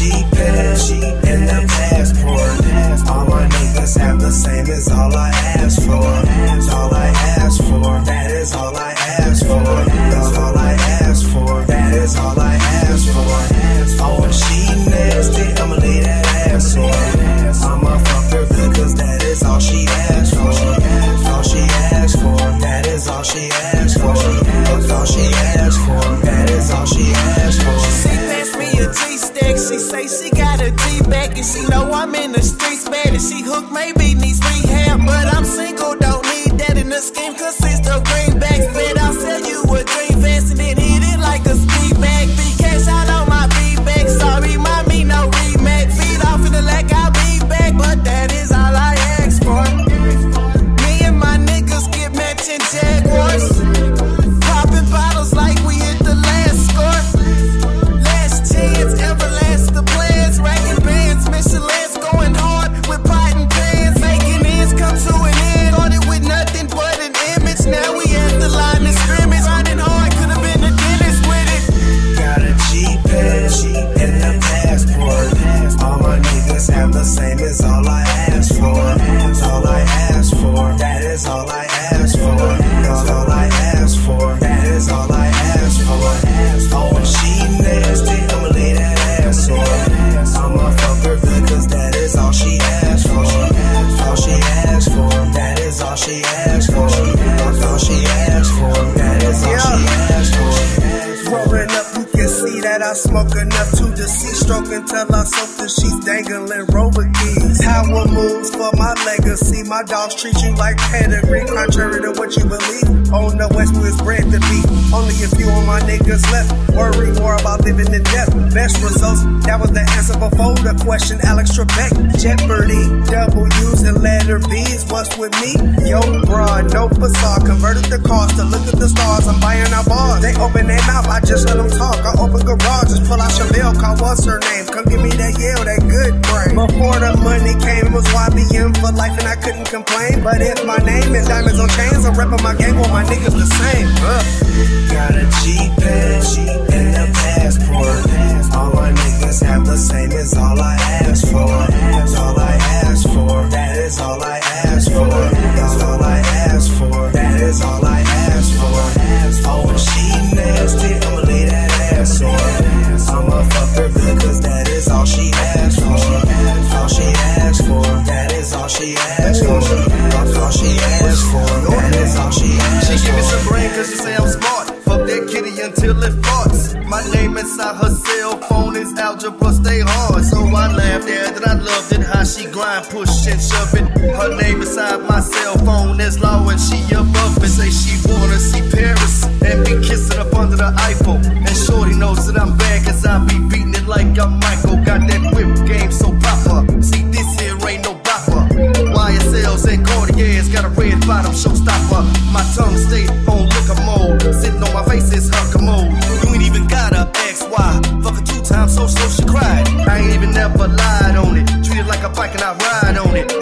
She GPS. She got a G-back And she know I'm in the streets bad And she hooked, maybe needs I smoke enough to deceive. Stroking till I soak the sheets, dangling rover keys. Power moves for my legacy. My dogs treat you like pedigree, contrary to what you believe. On the West, we was bred to be. Only a few of my niggas left. Worry more about living in Results, that was the answer before the question. Alex Trebek, Jeopardy, W's and letter B's. What's with me? Yo, broad, no facade. Converted the cost to look at the stars. I'm buying our bars. They open their mouth, I just let them talk. I open garage, just pull out Chevelle, call what's her name? Come give me that Yale, that good brain. Before the money came, it was YBM for life, and I couldn't complain. But if my name is diamonds on chains, I'm repping my game, all my niggas the same. Uh. For. That's all I ask for. That is all I ask for. Oh, she nasty, I'ma leave that ass on. I'ma fuck her good, cause that is all she asked for. All she asked for. That is all she asked for. That's all she asked for. That is all she asked for. She give me some brain cause she say I'm smart. Fuck that kitty until it farts. My name inside her cell phone is algebra, stay hard. So I laughed at it, I loved it how she grind, push and shoving. Her name beside my cell phone is low and she above it. Say she wanna see Paris and be kissing up under the Eiffel. And Shorty knows that I'm bad cause I be beating it like I'm Michael. Got that whip game so proper. See, this here ain't no bopper. YSLs and Cartiers got a red bottom showstopper. My tongue stay on liquor mode. Sitting on my face is her commode. You ain't even gotta ask why. Fuck her two times so, so she cried. I ain't even never lied like a bike and I ride on it.